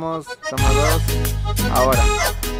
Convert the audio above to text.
Somos, dos. Ahora.